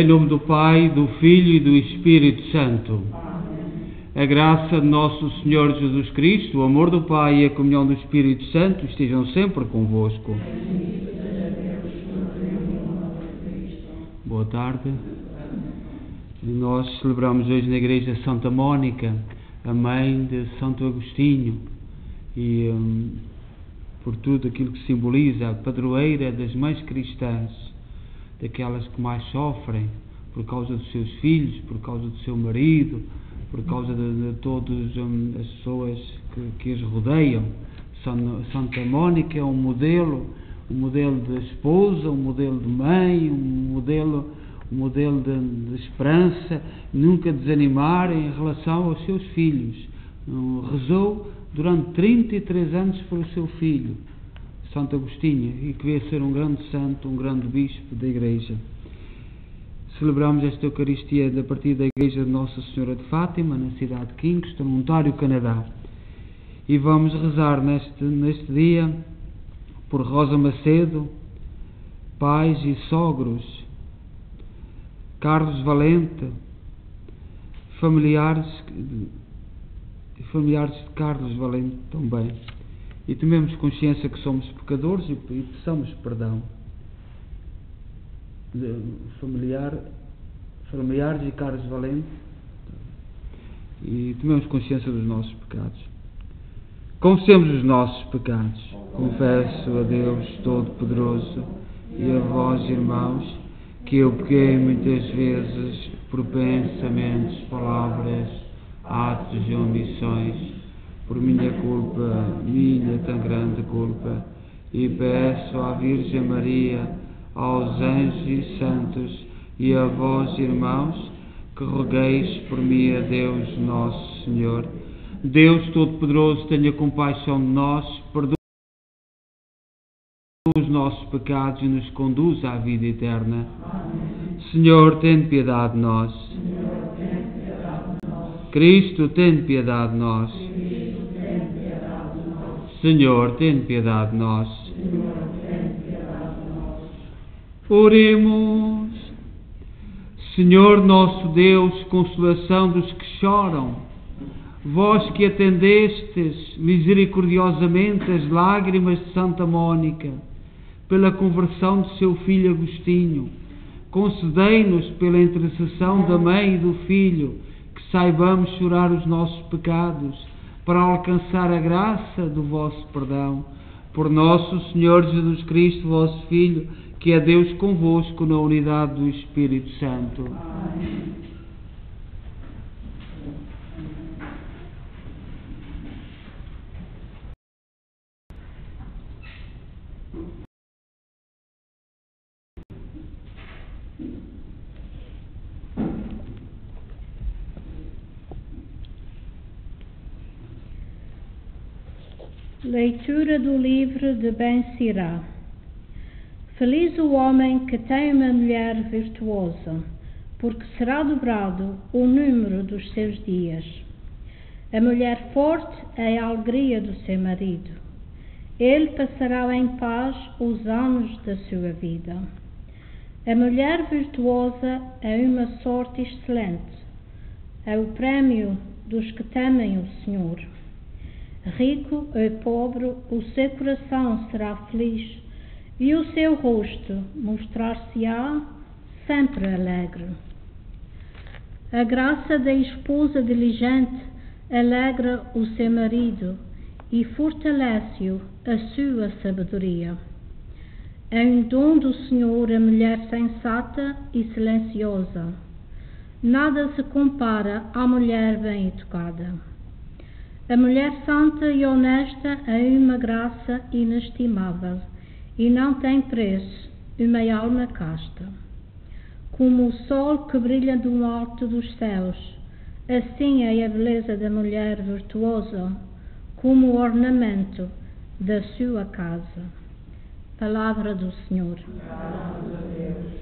Em nome do Pai, do Filho e do Espírito Santo. A graça de nosso Senhor Jesus Cristo, o amor do Pai e a comunhão do Espírito Santo estejam sempre convosco. Boa tarde. Nós celebramos hoje na Igreja Santa Mónica a mãe de Santo Agostinho e hum, por tudo aquilo que simboliza a padroeira das mães cristãs, daquelas que mais sofrem por causa dos seus filhos, por causa do seu marido, por causa de, de todas hum, as pessoas que, que as rodeiam. Santa Mónica é um modelo, um modelo de esposa, um modelo de mãe, um modelo, um modelo de, de esperança, nunca desanimar em relação aos seus filhos. Hum, rezou durante 33 anos pelo seu filho, Santo Agostinho, e que veio ser um grande santo, um grande bispo da Igreja. Celebramos esta Eucaristia a partir da Igreja de Nossa Senhora de Fátima, na cidade de Kingston, Ontário, Canadá. E vamos rezar neste, neste dia por Rosa Macedo, pais e sogros, Carlos Valente, familiares familiares de Carlos Valente também. E tomemos consciência que somos pecadores e, e peçamos perdão. Familiar, familiares de Carlos Valente e tomemos consciência dos nossos pecados. Confessemos os nossos pecados. Confesso a Deus Todo-Poderoso e a vós, irmãos, que eu pequei muitas vezes por pensamentos, palavras, atos e omissões, por minha culpa, minha tão grande culpa, e peço à Virgem Maria, aos anjos e santos e a vós, irmãos, que rogueis por mim a Deus nosso Senhor. Deus Todo-Poderoso, tenha compaixão de nós, perdoe os nossos pecados e nos conduza à vida eterna. Senhor, tem piedade de nós. Cristo, tem piedade de nós. Senhor, tem piedade de nós. Oremos. Senhor nosso Deus, consolação dos que choram, vós que atendestes misericordiosamente as lágrimas de Santa Mônica, pela conversão de seu filho Agostinho, concedei-nos, pela intercessão da mãe e do filho, saibamos chorar os nossos pecados para alcançar a graça do vosso perdão. Por nosso Senhor Jesus Cristo, vosso Filho, que é Deus convosco na unidade do Espírito Santo. Amém. Leitura do livro de Ben Sirá. Feliz o homem que tem uma mulher virtuosa, porque será dobrado o número dos seus dias. A mulher forte é a alegria do seu marido. Ele passará em paz os anos da sua vida. A mulher virtuosa é uma sorte excelente. É o prêmio dos que temem o Senhor. Rico ou pobre, o seu coração será feliz e o seu rosto mostrar-se-á sempre alegre. A graça da esposa diligente alegra o seu marido e fortalece-o a sua sabedoria. É um dom do Senhor a mulher sensata e silenciosa. Nada se compara à mulher bem educada. A mulher santa e honesta é uma graça inestimável e não tem preço, uma alma casta. Como o sol que brilha do alto dos céus, assim é a beleza da mulher virtuosa, como o ornamento da sua casa. Palavra do Senhor. Quem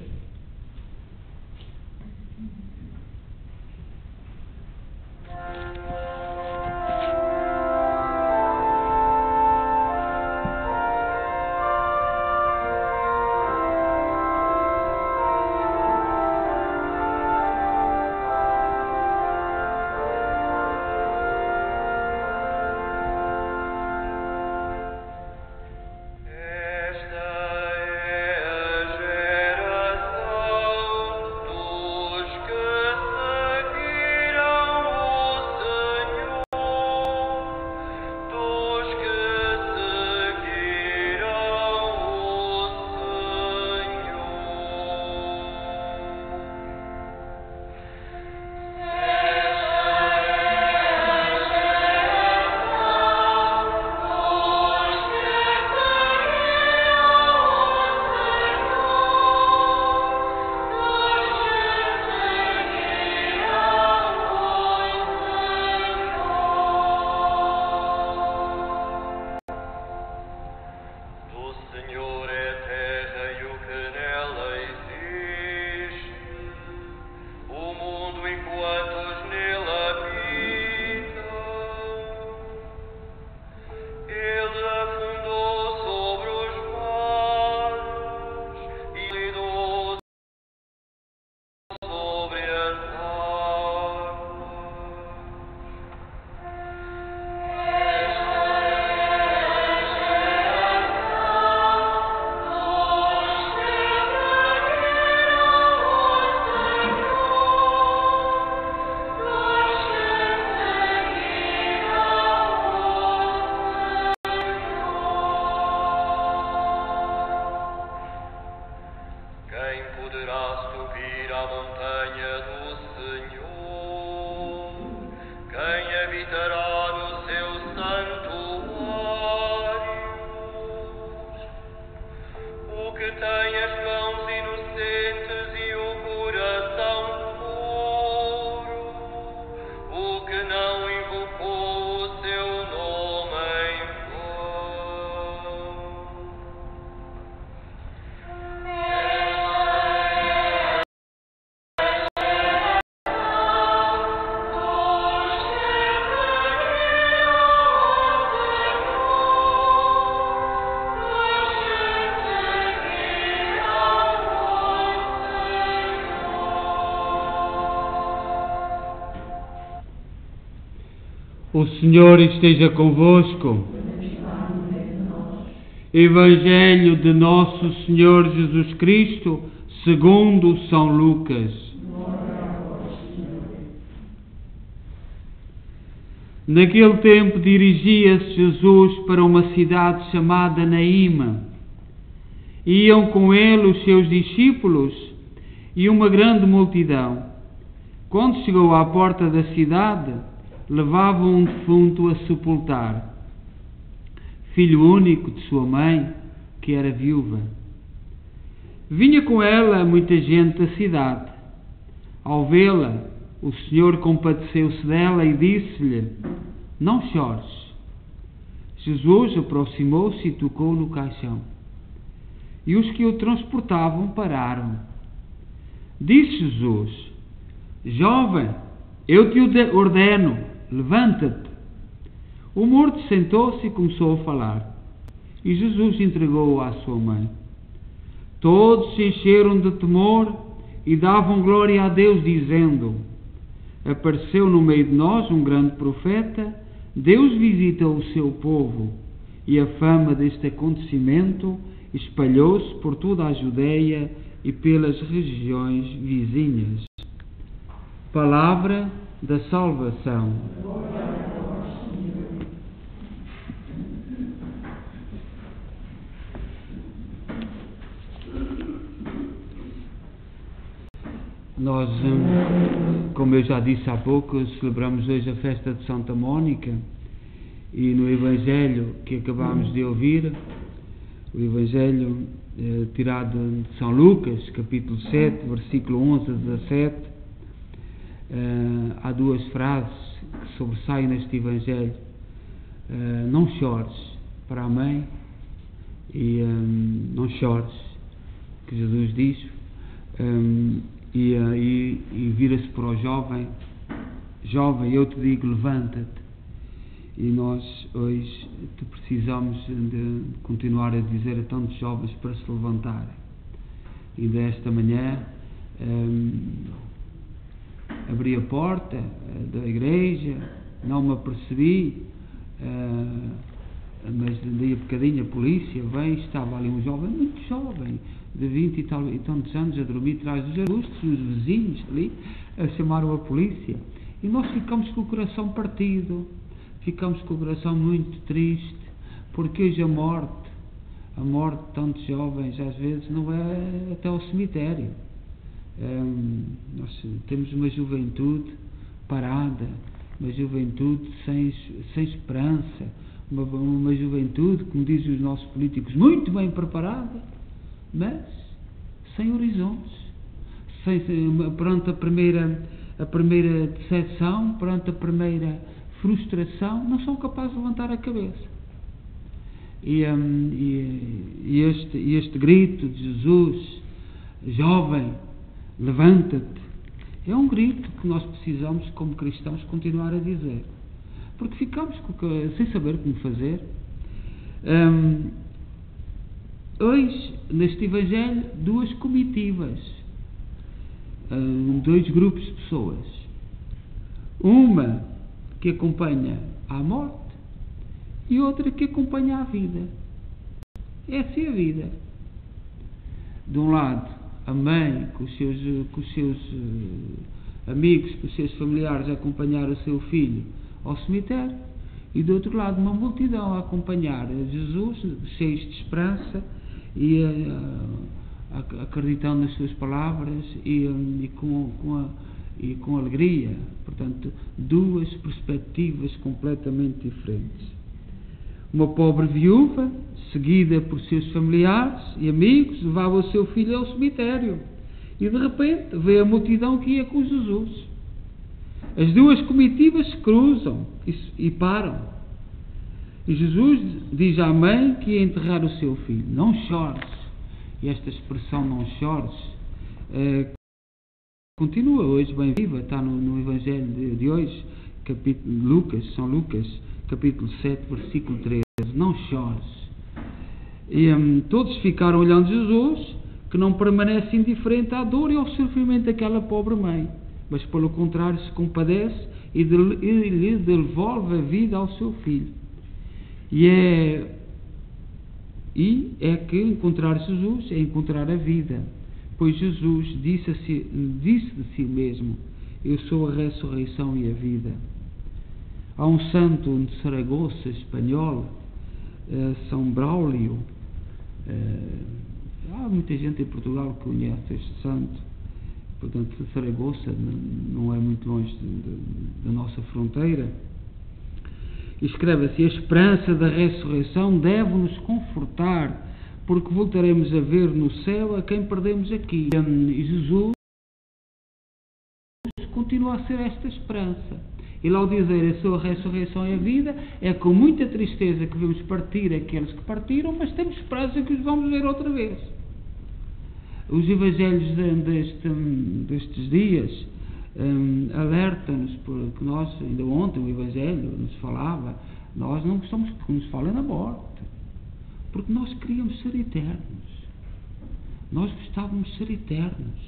O Senhor esteja convosco. Evangelho de Nosso Senhor Jesus Cristo, segundo São Lucas. Naquele tempo dirigia-se Jesus para uma cidade chamada Naíma. Iam com ele os seus discípulos e uma grande multidão. Quando chegou à porta da cidade, levavam um defunto a sepultar, filho único de sua mãe, que era viúva. Vinha com ela muita gente da cidade. Ao vê-la, o Senhor compadeceu-se dela e disse-lhe: Não chores. Jesus aproximou-se e tocou no caixão. E os que o transportavam pararam. Disse Jesus: Jovem, eu te ordeno, levanta-te. O morto sentou-se e começou a falar. E Jesus entregou-o à sua mãe. Todos se encheram de temor e davam glória a Deus, dizendo: Apareceu no meio de nós um grande profeta, Deus visita o seu povo. E a fama deste acontecimento espalhou-se por toda a Judeia e pelas regiões vizinhas. Palavra da salvação. Nós, como eu já disse há pouco, celebramos hoje a festa de Santa Mónica e no Evangelho que acabámos de ouvir, o Evangelho eh, tirado de São Lucas, capítulo 7, versículo 11 a 17, eh, há duas frases que sobressaem neste Evangelho. Eh, não chores para a mãe e hum, não chores, que Jesus diz. hum, e, eh, e, e vira-se para o jovem: Jovem, eu te digo, levanta-te. E nós hoje precisamos de continuar a dizer a tantos jovens para se levantarem. E desta manhã hum, abri a porta eh, da igreja, não me apercebi, eh, mas daí a bocadinho a polícia vem, estava ali um jovem, muito jovem, de 20 e, tal, e tantos anos, a dormir atrás dos arbustos, os vizinhos ali, a chamaram a polícia. E nós ficamos com o coração partido, ficamos com o coração muito triste, porque hoje a morte, a morte de tantos jovens, às vezes não é até ao cemitério. Hum, nós temos uma juventude parada, uma juventude sem, sem esperança, uma, uma juventude, como dizem os nossos políticos, muito bem preparada, mas sem horizontes, sem, perante a primeira, a primeira decepção, perante a primeira frustração, não são capazes de levantar a cabeça. E, hum, e, e este, este grito de Jesus, jovem, levanta-te, é um grito que nós precisamos, como cristãos, continuar a dizer. Porque ficamos sem saber como fazer. Hum, hoje, neste Evangelho, duas comitivas, hum, dois grupos de pessoas. Uma que acompanha à morte e outra que acompanha à vida. Essa é a vida. De um lado, a mãe com os seus, com os seus eh, amigos, com os seus familiares a acompanhar o seu filho ao cemitério, e do outro lado, uma multidão a acompanhar Jesus, cheios de esperança e acreditando nas suas palavras e, e com, com a, e com alegria. Portanto, duas perspectivas completamente diferentes. Uma pobre viúva, seguida por seus familiares e amigos, levava o seu filho ao cemitério e de repente vê a multidão que ia com Jesus. As duas comitivas cruzam e, e param. E Jesus diz à mãe que ia enterrar o seu filho: Não chores. E esta expressão, não chores, eh, continua hoje bem viva, está no, no Evangelho de, de hoje, capítulo, Lucas, São Lucas, capítulo 7, versículo 13. Não chores. E hum, todos ficaram olhando Jesus, que não permanece indiferente à dor e ao sofrimento daquela pobre mãe, mas pelo contrário se compadece e, de, e lhe devolve a vida ao seu filho. E é, e é que encontrar Jesus é encontrar a vida, pois Jesus disse, si, disse de si mesmo: Eu sou a ressurreição e a vida. Há um santo de Saragoça, espanhol, eh, São Braulio. eh, há muita gente em Portugal que conhece este santo. Portanto, Saragoça n- não é muito longe da nossa fronteira. E escreve assim: A esperança da ressurreição deve-nos confortar, porque voltaremos a ver no céu a quem perdemos aqui. E Jesus continua a ser esta esperança. Ele, ao dizer a sua ressurreição e a vida, é com muita tristeza que vemos partir aqueles que partiram, mas temos esperança que os vamos ver outra vez. Os evangelhos de- deste, destes dias hum, alertam-nos, porque nós, ainda ontem, o evangelho nos falava, nós não gostamos que nos falem na morte, porque nós queríamos ser eternos. Nós gostávamos de ser eternos.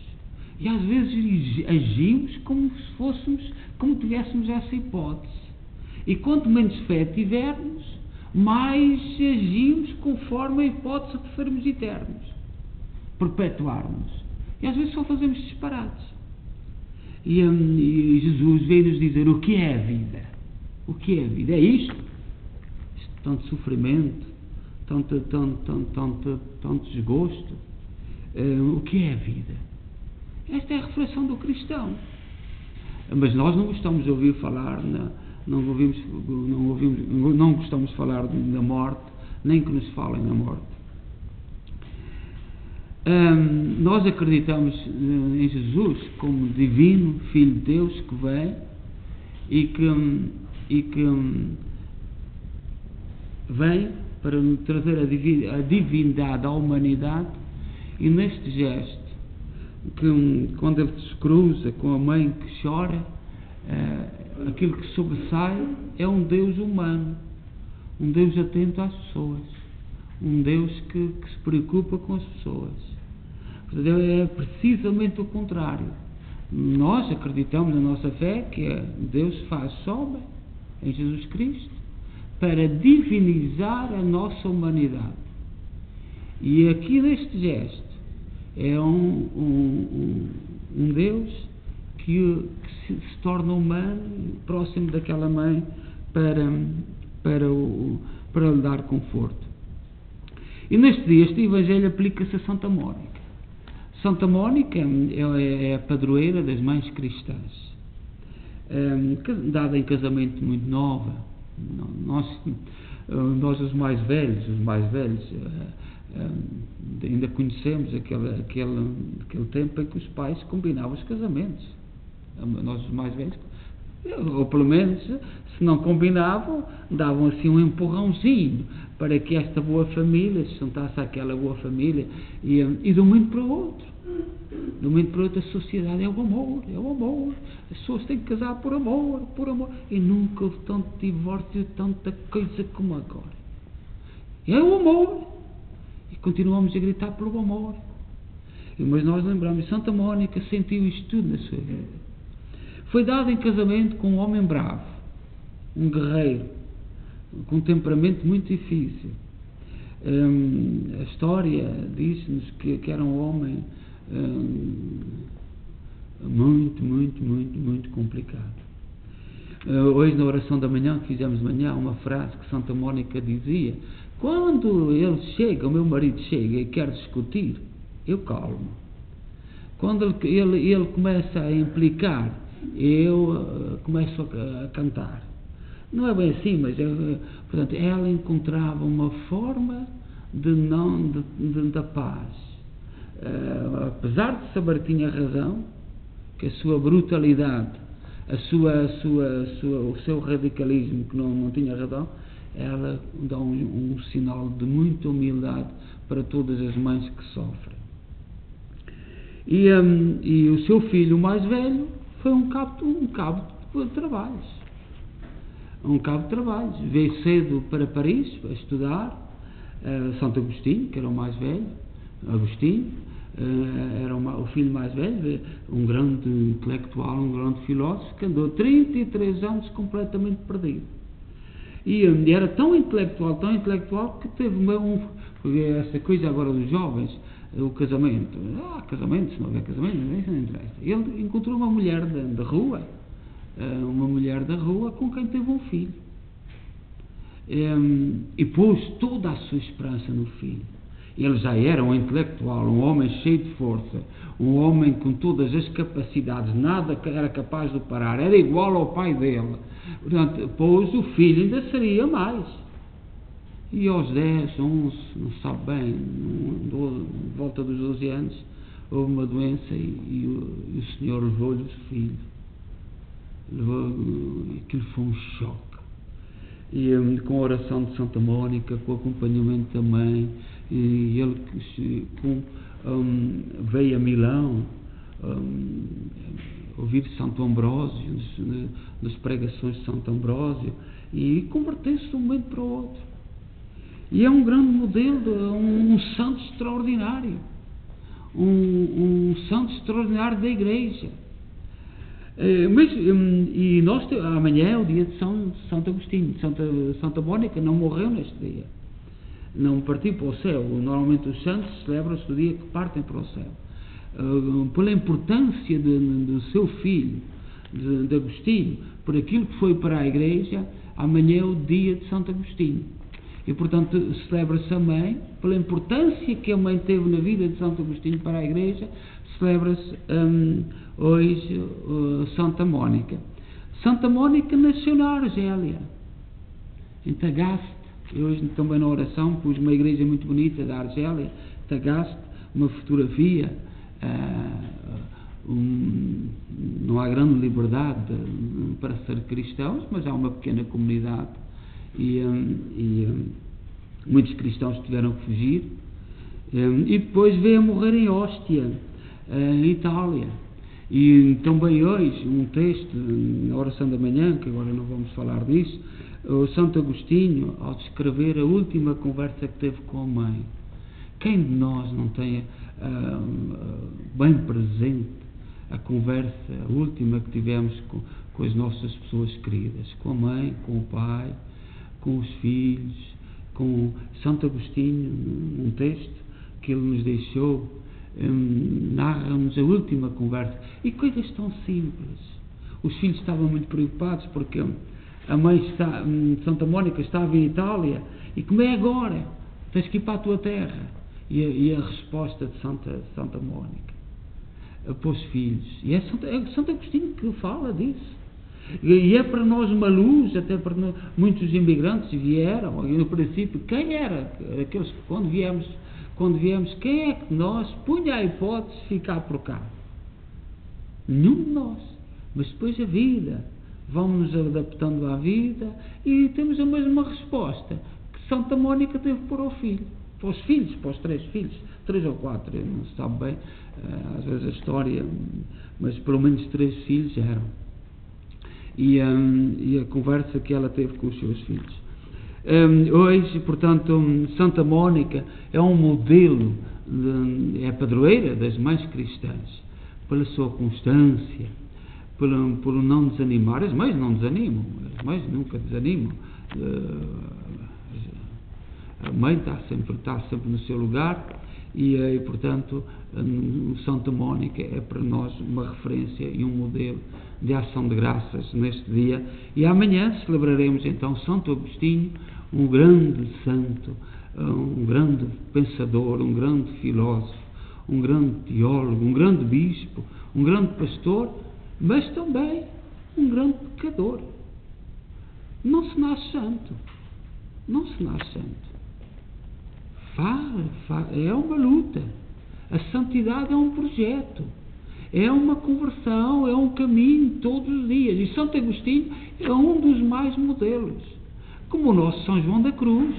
E às vezes agimos como se fôssemos, como tivéssemos essa hipótese. E quanto menos fé tivermos, mais agimos conforme a hipótese de sermos eternos, perpetuarmos. E às vezes só fazemos disparates. E, hum, e Jesus veio-nos dizer o que é a vida. O que é a vida? É isto. Isto tanto sofrimento, tanto, tanto, tanto, tanto, tanto desgosto. Hum, o que é a vida? Esta é a reflexão do cristão. Mas nós não gostamos de ouvir falar, não, ouvimos, não, ouvimos, não gostamos de falar da morte, nem que nos falem na morte. Hum, nós acreditamos eh, em Jesus como divino Filho de Deus que vem e que, hum, e que hum, vem para trazer a divindade à humanidade e neste gesto que quando ele se cruza com a mãe que chora, eh, aquilo que sobressai é um Deus humano, um Deus atento às pessoas, um Deus que, que se preocupa com as pessoas. Portanto, é precisamente o contrário. Nós acreditamos na nossa fé que é Deus faz homem em Jesus Cristo para divinizar a nossa humanidade. E aqui neste gesto é um, um, um, Deus que, que se, se, torna humano, próximo daquela mãe, para, para, o, para lhe dar conforto. E neste dia, este Evangelho aplica-se a Santa Mónica. Santa Mónica é, é a padroeira das mães cristãs, é, dada em casamento muito nova. Nós, nós os mais velhos, os mais velhos, ainda conhecemos aquele, aquele, aquele tempo em que os pais combinavam os casamentos. Nós, os mais velhos, ou pelo menos, se não combinavam, davam assim um empurrãozinho para que esta boa família se juntasse àquela boa família e, e de um momento para o outro. De um momento para o outro, a sociedade é o amor, é o amor. As pessoas têm que casar por amor, por amor. E nunca houve tanto divórcio, tanta coisa como agora. É o amor. Continuamos a gritar pelo amor. Mas nós lembramos, Santa Mónica sentiu isto tudo na sua vida. Foi dada em casamento com um homem bravo, um guerreiro, com um temperamento muito difícil. Hum, a história diz-nos que, que, era um homem hum, muito, muito, muito, muito complicado. Uh, hoje, na oração da manhã, que fizemos de manhã, uma frase que Santa Mónica dizia: Quando ele chega, o meu marido chega e quer discutir, eu calmo. Quando ele, ele, ele começa a implicar, eu uh, começo a, a, cantar. Não é bem assim, mas é, portanto, ela encontrava uma forma de não de, de, da paz. Uh, apesar de saber que tinha razão, que a sua brutalidade, a sua, a sua, a sua, o seu radicalismo, que não, não tinha razão, ela dá um, um sinal de muita humildade para todas as mães que sofrem. E, um, e o seu filho mais velho foi um cabo, um cabo de trabalhos. Um cabo de trabalhos. Veio cedo para Paris para estudar, uh, Santo Agostinho, que era o mais velho, Agostinho, uh, era o, o, filho mais velho, um grande intelectual, um grande filósofo, que andou 33 anos completamente perdido. E, um, era tão intelectual, tão intelectual, que teve um, essa coisa agora dos jovens, o casamento. Ah, casamento, se não houver casamento, isso não interessa. Ele encontrou uma mulher da, da rua, eh, uma mulher da rua com quem teve um filho. E pôs toda a sua esperança no filho. Ele já era um intelectual, um homem cheio de força, um homem com todas as capacidades, nada era capaz de parar, era igual ao pai dele. Portanto, pôs o filho, ainda seria mais. E aos 10, 11, não sabe bem, no, volta dos 12 anos, houve uma doença e, e, o, e o, Senhor levou-lhe o filho. Levou, aquilo foi um choque. E um, com a oração de Santa Mónica, com o acompanhamento da mãe, e ele com, um, veio a Milão um, ouvir Santo Ambrósio, nas pregações de Santo Ambrósio, e converteu-se de um momento para o outro. E é um grande modelo, um, um santo extraordinário. Um, um, santo extraordinário da igreja. É, mas, um, e nós, amanhã é o dia de São Santo Agostinho. Santa, Santa Mónica não morreu neste dia. Não partiu para o céu. Normalmente os santos celebram-se no dia que partem para o céu. Uh, pela importância do seu filho, de, de Agostinho, por aquilo que foi para a igreja, amanhã é o dia de Santo Agostinho. E, portanto, celebra-se a mãe, pela importância que a mãe teve na vida de Santo Agostinho para a Igreja, celebra-se um, hoje uh, Santa Mónica. Santa Mónica nasceu na Argélia, em Tagaste. Eu hoje também na oração pus uma igreja muito bonita da Argélia, Tagaste, uma fotografia. Uh, um, não há grande liberdade para ser cristãos, mas há uma pequena comunidade e, um, e um, muitos cristãos tiveram que fugir. E depois veio a morrer em Hóstia, em Itália. E também hoje, um texto, na oração da manhã, que agora não vamos falar disso, o Santo Agostinho, ao descrever a última conversa que teve com a mãe. Quem de nós não tenha uh, bem presente a conversa a última que tivemos com, com as nossas pessoas queridas, com a mãe, com o pai, com os filhos, com Santo Agostinho, num texto que ele nos deixou, um, narra-nos a última conversa. E coisas tão simples. Os filhos estavam muito preocupados porque a mãe está, um, Santa Mónica estava em Itália e como é agora? Tens que ir para a tua terra. E a, e a resposta de Santa, Santa Mónica para os filhos. E é Santo, é Santo Agostinho que fala disso. E é para nós uma luz, até para nós, muitos imigrantes vieram, e no princípio, quem era? Aqueles que quando viemos, quando viemos, quem é que nós punha a hipótese de ficar por cá? Nenhum de nós. Mas depois a vida, vamos nos adaptando à vida e temos a mesma resposta que Santa Mónica teve para o filho, para os filhos, para os três filhos, três ou quatro, não se sabe bem, eh, às vezes a história, mas pelo menos três filhos eram e, um, e a conversa que ela teve com os seus filhos. Um, hoje, portanto, Santa Mónica é um modelo, de, é padroeira das mães cristãs, pela sua constância, pelo, pelo não desanimar. As mães não desanimam, as mães nunca desanimam. Uh, a mãe está sempre, está sempre no seu lugar e, e portanto, Santa Mónica é para nós uma referência e um modelo de ação de graças neste dia. E amanhã celebraremos então Santo Agostinho, um grande santo, um grande pensador, um grande filósofo, um grande teólogo, um grande bispo, um grande pastor, mas também um grande pecador. Não se nasce santo. Não se nasce santo. Fala, é uma luta. A santidade é um projeto. É uma conversão, é um caminho todos os dias. E Santo Agostinho é um dos mais modelos. Como o nosso São João da Cruz.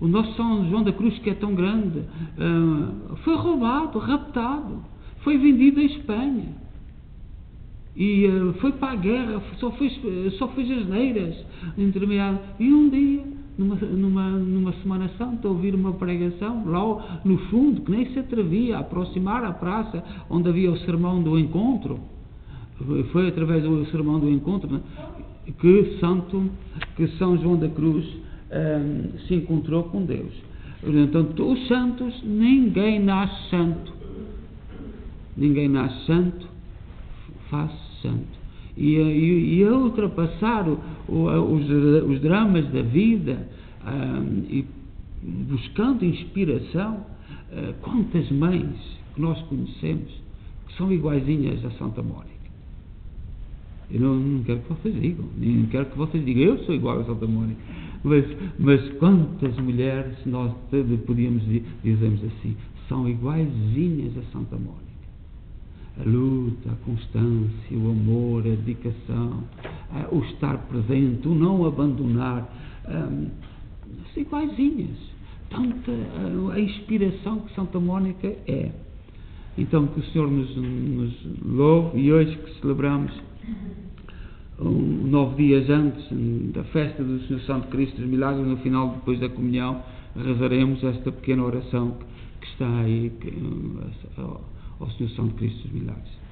O nosso São João da Cruz, que é tão grande, uh, foi roubado, raptado, foi vendido em Espanha. E uh, foi para a guerra, só fez, só fez as neiras. E um dia numa, numa, numa Semana Santa, ouvir uma pregação lá no fundo, que nem se atrevia a aproximar à praça onde havia o sermão do encontro. Foi através do sermão do encontro né, que, Santo, que São João da Cruz se encontrou com Deus. Portanto, os santos, ninguém nasce santo. Ninguém nasce santo, faz santo e, e, e a ultrapassar o, o, os, os, dramas da vida e buscando inspiração. Uh, quantas mães que nós conhecemos que são iguaizinhas a Santa Mónica? Eu não, não, quero que vocês digam, nem quero que vocês digam, eu sou igual a Santa Mónica. Mas, mas quantas mulheres nós podíamos dizermos assim, são iguaizinhas a Santa Mónica a luta, a constância, o amor, a dedicação, o estar presente, o não abandonar, um, assim, iguaizinhas. Tanta a, inspiração que Santa Mónica é. Então, que o Senhor nos, nos louve e hoje que celebramos um, nove dias antes da festa do Senhor Santo Cristo dos Milagres, no final, depois da comunhão, rezaremos esta pequena oração que está aí. Que, ao Senhor Santo Cristo dos Milagres.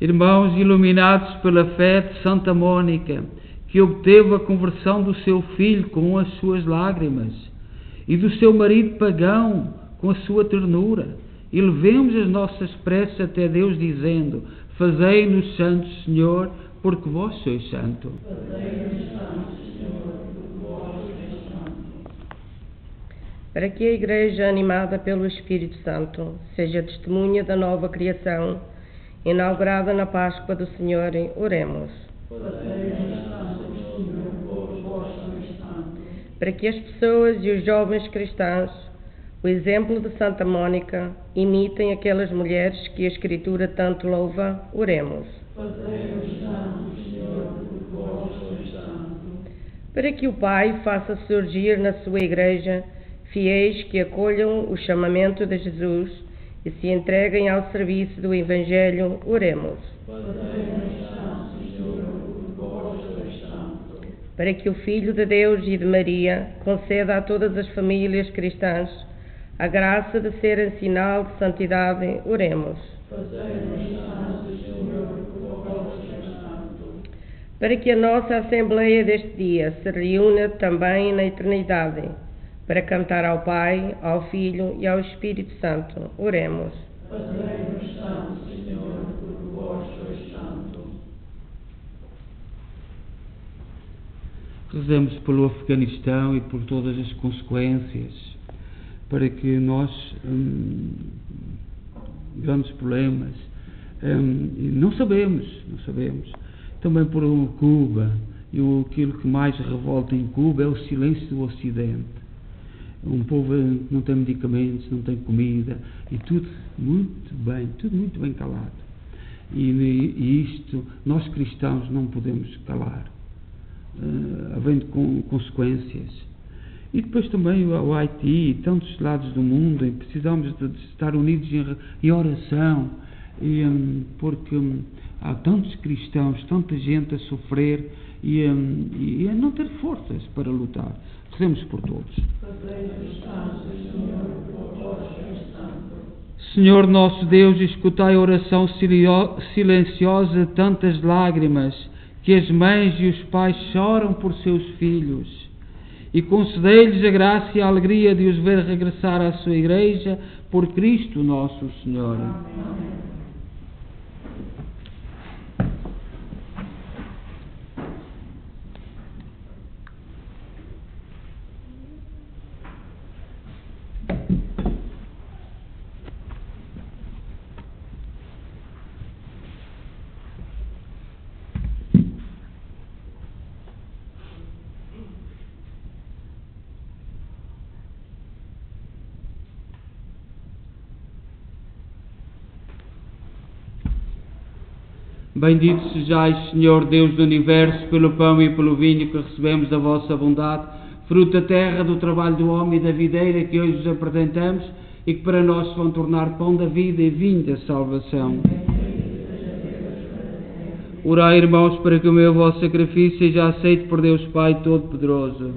Irmãos iluminados pela fé de Santa Mônica, que obteve a conversão do seu filho com as suas lágrimas e do seu marido pagão com a sua ternura e levemos as nossas preces até Deus, dizendo: Fazei-nos santos, Senhor, porque vós sois santo. Para que a Igreja, animada pelo Espírito Santo, seja testemunha da nova criação, inaugurada na Páscoa do Senhor, oremos. Para que as pessoas e os jovens cristãos o exemplo de Santa Mônica imitem aquelas mulheres que a Escritura tanto louva, oremos. Para que o Pai faça surgir na sua Igreja fiéis que acolham o chamamento de Jesus e se entreguem ao serviço do Evangelho, oremos. Para que o Filho de Deus e de Maria conceda a todas as famílias cristãs a graça de serem sinal de santidade, oremos. Para que a nossa Assembleia deste dia se reúna também na eternidade, para cantar ao Pai, ao Filho e ao Espírito Santo, oremos. Rezemos pelo Afeganistão e por todas as consequências para que nós, hum, grandes problemas, hum, não sabemos, não sabemos. Também por Cuba, e o, aquilo que mais revolta em Cuba é o silêncio do Ocidente. Um povo que não tem medicamentos, não tem comida, e tudo muito bem, tudo muito bem calado. E, e isto, nós cristãos não podemos calar, uh, havendo com, consequências. E depois também o Haiti e tantos lados do mundo, em precisamos de, estar unidos em, em oração, e, um, porque um, há tantos cristãos, tanta gente a sofrer e, um, e, a não ter forças para lutar. Rezemos por todos. Senhor nosso Deus, escutai a oração silenciosa de tantas lágrimas que as mães e os pais choram por seus filhos e concedei-lhes a graça e a alegria de os ver regressar à sua igreja por Cristo nosso Senhor. Bendito sejais, Senhor Deus do universo, pelo pão e pelo vinho que recebemos da vossa bondade, fruto da terra, do trabalho do homem e da videira que hoje vos apresentamos e que para nós se vão tornar pão da vida e vinho da salvação. Orai, irmãos, para que o meu vosso sacrifício seja aceito por Deus Pai Todo-Poderoso.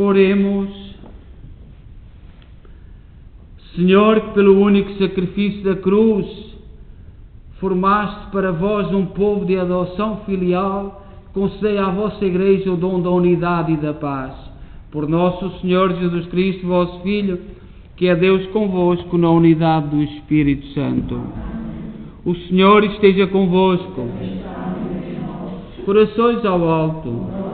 Oremos. Senhor, que pelo único sacrifício da cruz formaste para vós um povo de adoção filial, concedei à vossa Igreja o dom da unidade e da paz. Por nosso Senhor Jesus Cristo, vosso Filho, que é Deus convosco na unidade do Espírito Santo. O Senhor esteja convosco. Corações ao alto.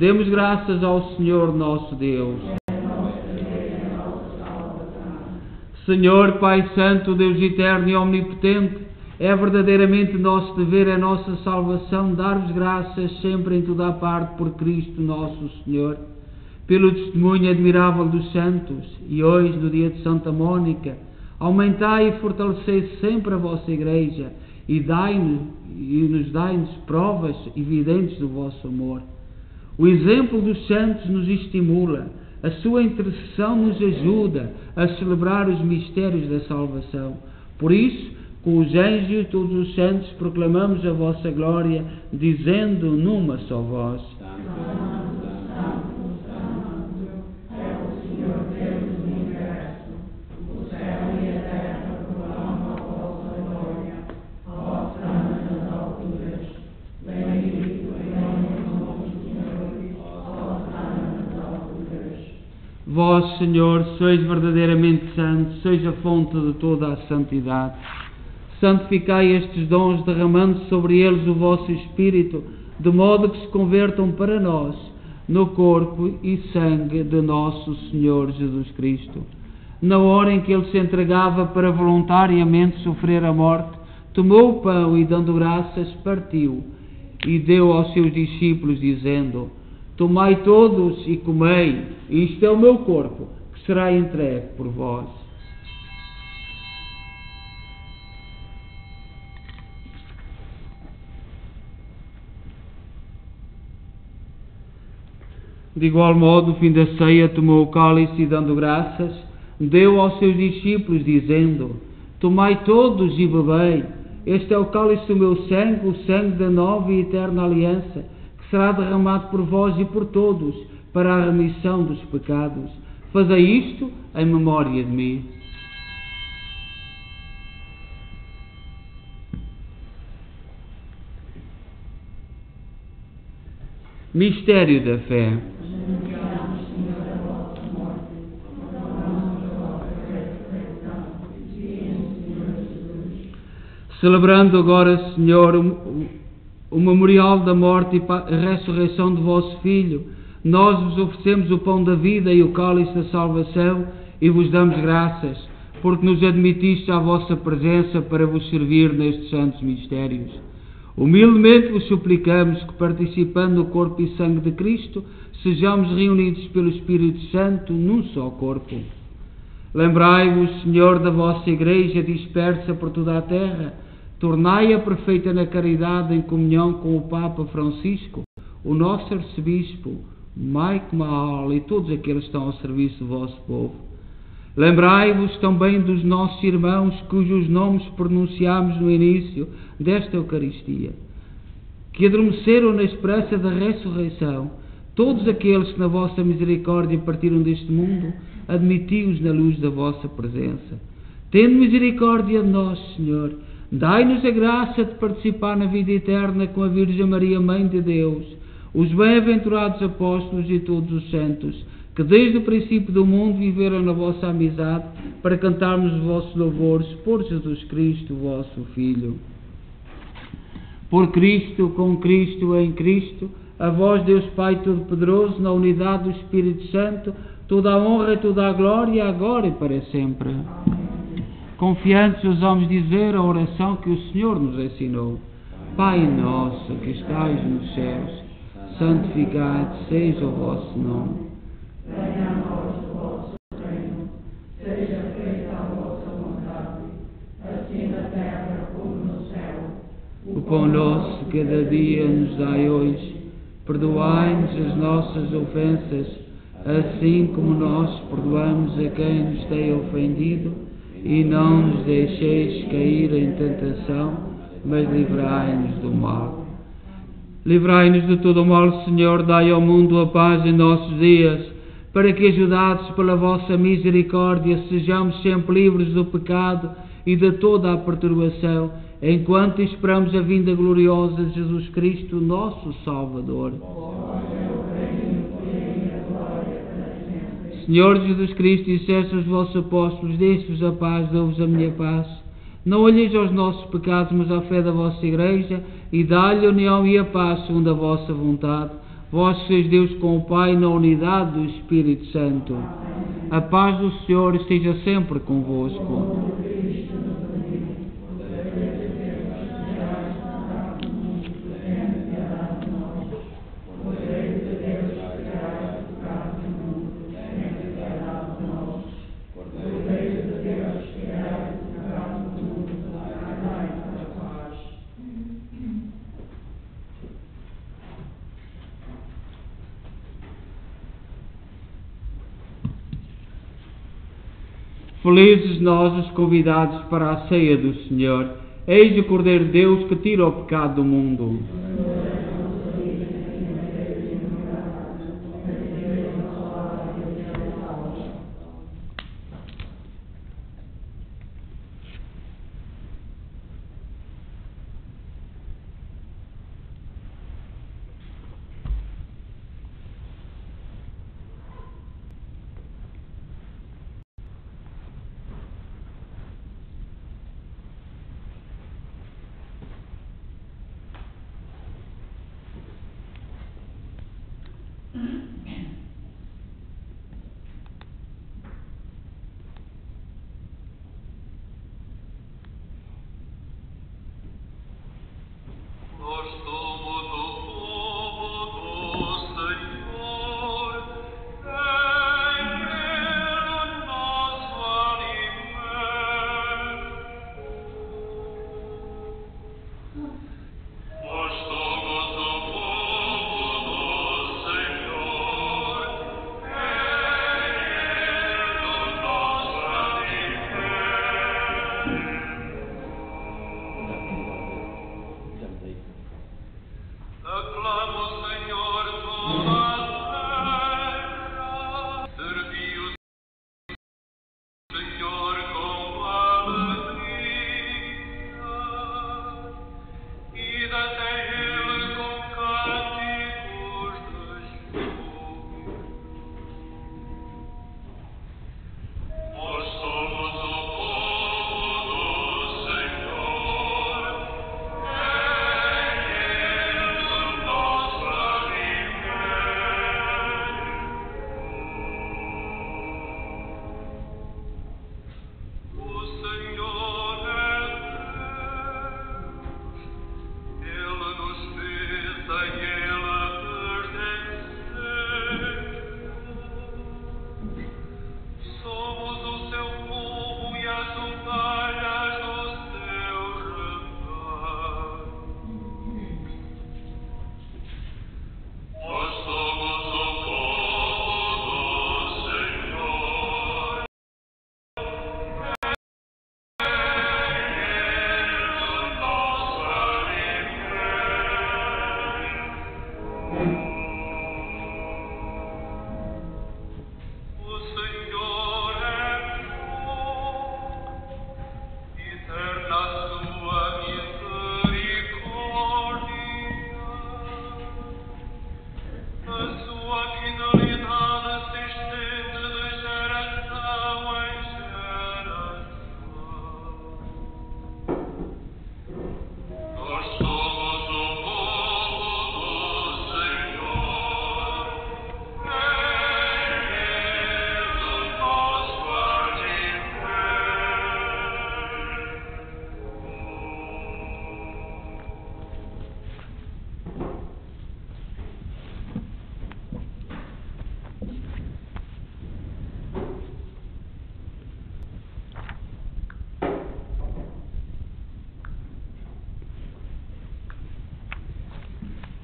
Demos graças ao Senhor nosso Deus. Senhor, Pai Santo, Deus eterno e omnipotente, é verdadeiramente nosso dever, é nossa salvação dar-vos graças sempre em toda a parte por Cristo nosso Senhor, pelo testemunho admirável dos santos e hoje, no dia de Santa Mónica, aumentai e fortalecei sempre a vossa Igreja e, dai-nos, e nos dai-nos provas evidentes do vosso amor. O exemplo dos santos nos estimula, a sua intercessão nos ajuda a celebrar os mistérios da salvação. Por isso, com os anjos e todos os santos proclamamos a vossa glória, dizendo numa só voz: Vós, Senhor, sois verdadeiramente santos, sois a fonte de toda a santidade. Santificai estes dons, derramando sobre eles o vosso Espírito, de modo que se convertam para nós no corpo e sangue de nosso Senhor Jesus Cristo. Na hora em que ele se entregava para voluntariamente sofrer a morte, tomou o pão e, dando graças, partiu e deu aos seus discípulos, dizendo: Tomai todos e comei, isto é o meu corpo, que será entregue por vós. De igual modo, no fim da ceia, tomou o cálice e, dando graças, deu aos seus discípulos, dizendo: Tomai todos e bebei, este é o cálice do meu sangue, o sangue da nova e eterna aliança, será derramado por vós e por todos, para a remissão dos pecados. Fazei isto em memória de mim. Mistério da fé. Celebrando agora, Senhor, o, memorial da morte e ressurreição de vosso Filho, nós vos oferecemos o pão da vida e o cálice da salvação e vos damos graças, porque nos admitiste à vossa presença para vos servir nestes santos mistérios. Humildemente vos suplicamos que, participando do corpo e sangue de Cristo, sejamos reunidos pelo Espírito Santo num só corpo. Lembrai-vos, Senhor, da vossa Igreja dispersa por toda a terra, tornai-a perfeita na caridade em comunhão com o Papa Francisco, o nosso arcebispo, Mike Mahal e todos aqueles que estão ao serviço do vosso povo. Lembrai-vos também dos nossos irmãos cujos nomes pronunciámos no início desta Eucaristia, que adormeceram na esperança da ressurreição. Todos aqueles que na vossa misericórdia partiram deste mundo, admiti-os na luz da vossa presença. Tendo misericórdia de nós, Senhor, Dai-nos a graça de participar na vida eterna com a Virgem Maria, Mãe de Deus, os bem-aventurados apóstolos e todos os santos, que desde o princípio do mundo viveram na vossa amizade, para cantarmos os vossos louvores por Jesus Cristo, vosso Filho. Por Cristo, com Cristo, em Cristo, a vós, Deus Pai Todo-Poderoso, na unidade do Espírito Santo, toda a honra e toda a glória, agora e para sempre. Confiantes ousamos dizer a oração que o Senhor nos ensinou. Pai nosso que estais nos céus, santificado seja o vosso nome. Venha a nós o vosso reino, seja feita a vossa vontade, assim na terra como no céu. O pão nosso cada dia nos dai hoje. Perdoai-nos as nossas ofensas, assim como nós perdoamos a quem nos tem ofendido. E não nos deixeis cair em tentação, mas livrai-nos do mal. Livrai-nos de todo o mal, Senhor, dai ao mundo a paz em nossos dias, para que, ajudados pela vossa misericórdia, sejamos sempre livres do pecado e de toda a perturbação, enquanto esperamos a vinda gloriosa de Jesus Cristo, nosso Salvador. Senhor Jesus Cristo, disseste aos vossos apóstolos: Deixe-vos a paz, dou-vos a minha paz. Não olheis aos nossos pecados, mas à fé da vossa Igreja, e dá-lhe a união e a paz segundo a vossa vontade. Vós sois Deus com o Pai na unidade do Espírito Santo. A paz do Senhor esteja sempre convosco. Felizes nós os convidados para a ceia do Senhor. Eis o Cordeiro de Deus que tira o pecado do mundo.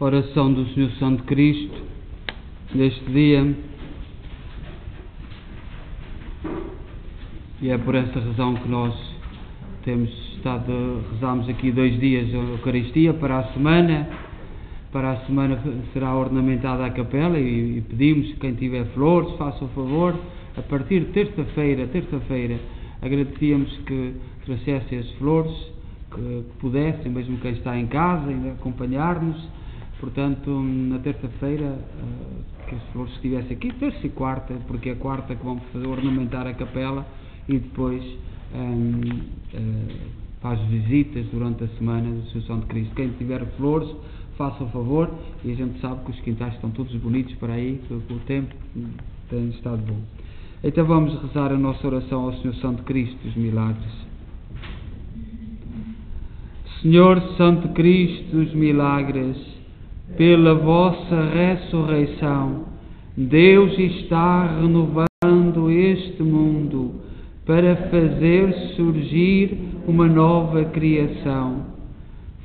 Oração do Senhor Santo Cristo neste dia. E é por essa razão que nós temos estado, rezamos aqui dois dias a Eucaristia para a semana. Para a semana será ornamentada a capela e, e pedimos que quem tiver flores faça o favor. A partir de terça-feira, terça-feira, agradecíamos que trouxessem as flores, que, que pudessem, mesmo quem está em casa, ainda acompanhar-nos. Portanto, na terça-feira, uh, que as flores estivessem aqui, terça e quarta, porque é a quarta que vamos fazer ornamentar a capela e depois um, uh, faz visitas durante a semana do São Santo Cristo. Quem tiver flores, faça o favor e a gente sabe que os quintais estão todos bonitos para aí, que o tempo tem estado bom. Então vamos rezar a nossa oração ao Senhor Santo Cristo dos Milagres. Senhor Santo Cristo dos Milagres, pela vossa ressurreição, Deus está renovando este mundo para fazer surgir uma nova criação.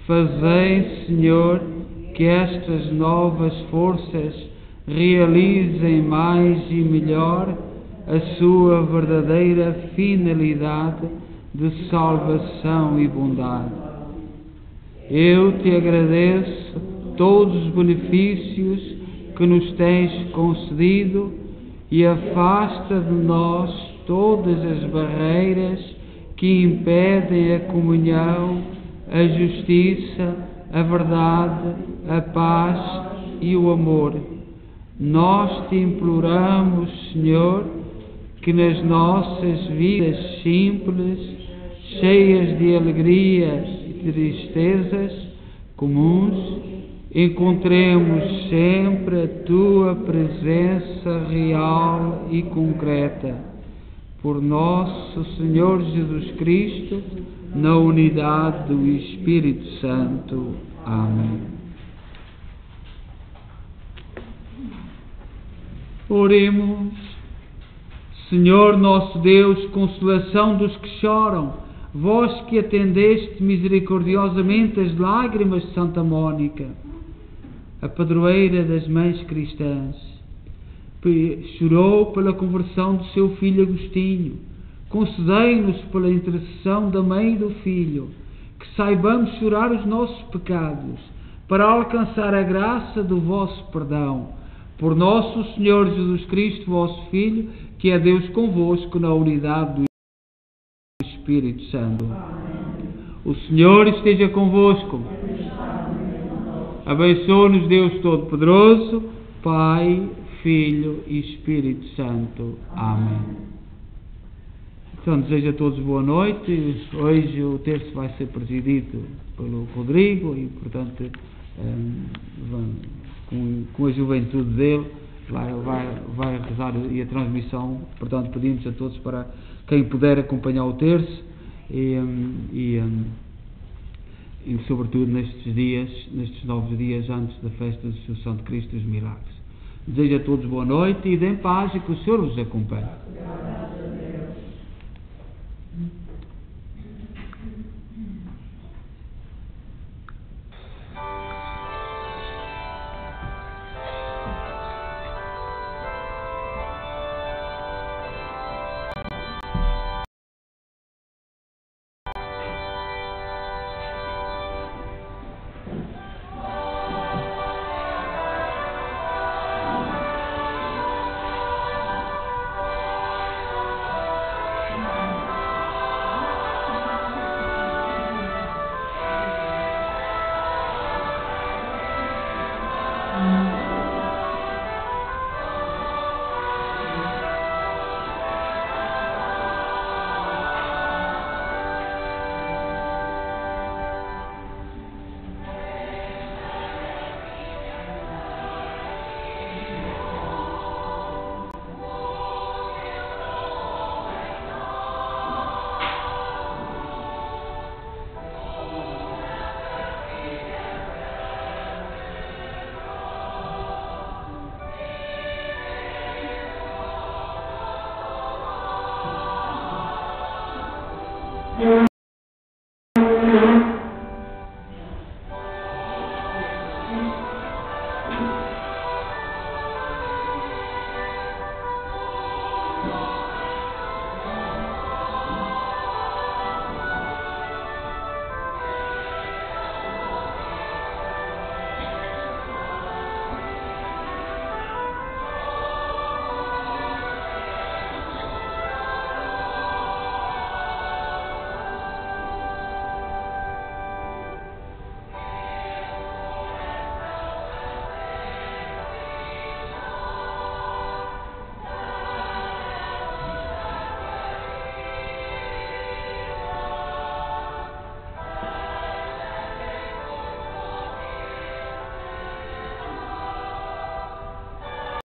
Fazei, Senhor, que estas novas forças realizem mais e melhor a sua verdadeira finalidade de salvação e bondade. Eu te agradeço todos os benefícios que nos tens concedido e afasta de nós todas as barreiras que impedem a comunhão, a justiça, a verdade, a paz e o amor. Nós te imploramos, Senhor, que nas nossas vidas simples, cheias de alegrias e tristezas comuns, encontremos sempre a tua presença real e concreta. Por nosso Senhor Jesus Cristo, na unidade do Espírito Santo. Amém. Oremos. Senhor nosso Deus, consolação dos que choram, vós que atendeste misericordiosamente as lágrimas de Santa Mónica, a padroeira das mães cristãs, chorou pela conversão do seu filho Agostinho. Concedei-nos, pela intercessão da mãe e do filho, que saibamos chorar os nossos pecados, para alcançar a graça do vosso perdão. Por nosso Senhor Jesus Cristo, vosso Filho, que é Deus convosco na unidade do Espírito Santo. O Senhor esteja convosco. Abençoe-nos Deus Todo-Poderoso, Pai, Filho e Espírito Santo. Amém. Então, desejo a todos boa noite. Hoje o terço vai ser presidido pelo Rodrigo e, portanto, com, com a juventude dele, vai, vai, vai rezar e a transmissão. Portanto, pedimos a todos para quem puder acompanhar o terço e, e, e sobretudo nestes dias, nestes novos dias antes da festa do Seu Santo Cristo dos Milagres. Desejo a todos boa noite e dêem paz e que o Senhor vos acompanhe.